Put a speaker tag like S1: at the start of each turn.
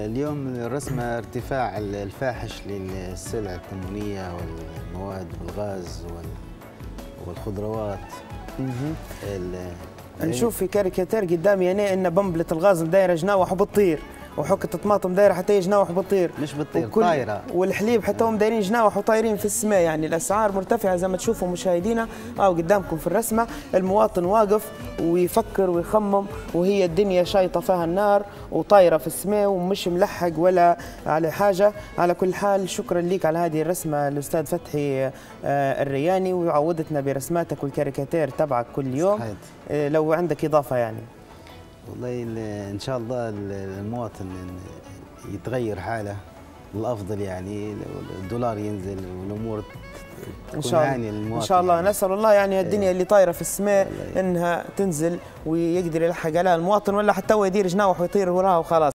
S1: اليوم رسمة ارتفاع الفاحش للسلع التموينية والمواد والغاز وال- والخضروات. ال-
S2: نشوف في كاريكاتير قدامي هنا إن بمبلة الغاز دايره جناوح وبتطير وحكة الطماطم دايرة حتى جناوح وبتطير
S1: مش بتطير طايرة.
S2: والحليب حتى هم دايرين جناوح وطايرين في السماء. يعني الأسعار مرتفعة زي ما تشوفوا مشاهدينا. أو قدامكم في الرسمة المواطن واقف ويفكر ويخمم وهي الدنيا شايطة فيها النار وطايرة في السماء ومش ملحق ولا على حاجة. على كل حال شكرا لك على هذه الرسمة الأستاذ فتحي آه، الرياني وعودتنا برسماتك والكاريكاتير تبعك كل يوم.
S1: صحيح.
S2: آه، لو عندك إضافة يعني.
S1: والله ال- إن شاء الله ال- المواطن يتغير حاله. للافضل يعني الدولار ينزل
S2: والأمور
S1: إن
S2: شاء الله. إن شاء الله.
S1: يعني.
S2: نسأل الله يعني الدنيا اللي طايرة في السماء. إنها تنزل ويقدر يلحق عليها المواطن ولا حتى هو يدير جناوح ويطير وراها وخلاص.